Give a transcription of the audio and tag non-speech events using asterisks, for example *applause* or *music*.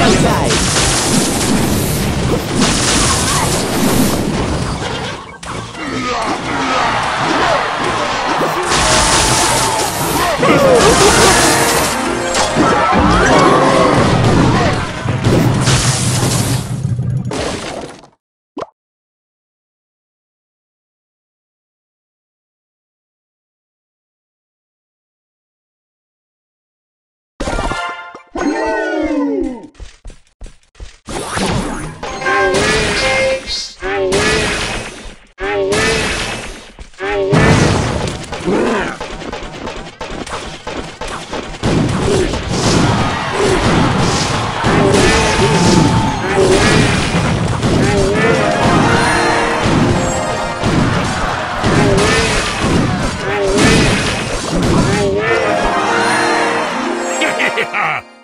shall Ha! *laughs*